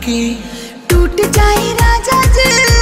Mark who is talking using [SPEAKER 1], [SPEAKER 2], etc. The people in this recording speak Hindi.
[SPEAKER 1] की।
[SPEAKER 2] टूट जाए राजा जी।